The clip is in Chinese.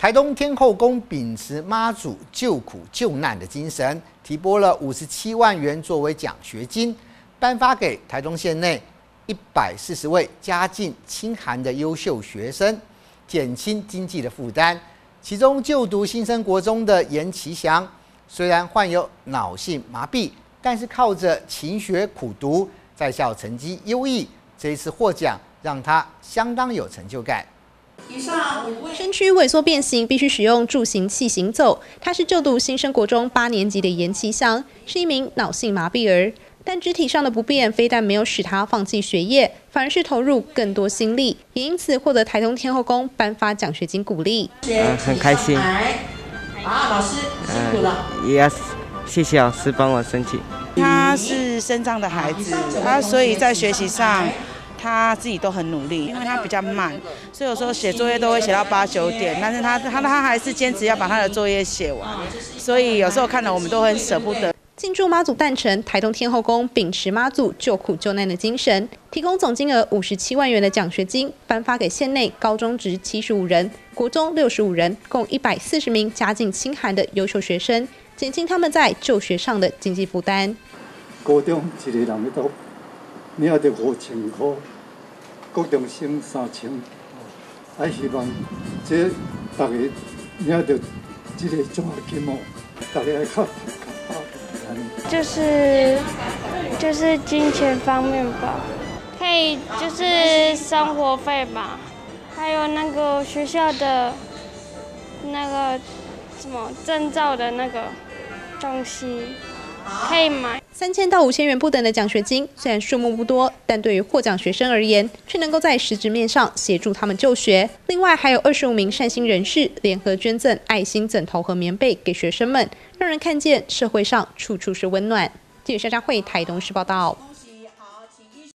台东天后宫秉持妈祖救苦救难的精神，提拨了五十七万元作为奖学金，颁发给台东县内一百四十位家境清寒的优秀学生，减轻经济的负担。其中就读新生国中的严其祥，虽然患有脑性麻痹，但是靠着勤学苦读，在校成绩优异，这一次获奖让他相当有成就感。以上五位身躯萎缩变形，必须使用助行器行走。他是就读新生国中八年级的严其祥，是一名脑性麻痹儿。但肢体上的不便，非但没有使他放弃学业，反而是投入更多心力，也因此获得台东天后宫颁发奖学金鼓励。嗯，很开心。啊，老师辛苦了。Yes，谢谢老师帮我申请。他是身障的孩子，他所以在学习上他自己都很努力，因为他比较慢，所以有时候写作业都会写到八九点，但是他他他还是坚持要把他的作业写完，所以有时候看了我们都很舍不得。进驻妈祖诞辰，台东天后宫秉持妈祖救苦救难的精神，提供总金额五十七万元的奖学金，颁发给县内高中职七十五人、国中六十五人，共一百四十名家境清寒的优秀学生，减轻他们在就学上的经济负担。高中一个人要读，领着五千块，国中升三千，还希望这大家领着这个奖学金哦，大家靠。就是就是金钱方面吧，可以就是生活费吧，还有那个学校的那个什么证照的那个东西可以买。三千到五千元不等的奖学金，虽然数目不多，但对于获奖学生而言，却能够在实质面上协助他们就学。另外，还有二十五名善心人士联合捐赠爱心枕头和棉被给学生们，让人看见社会上处处是温暖。记者夏佳慧台东市报道。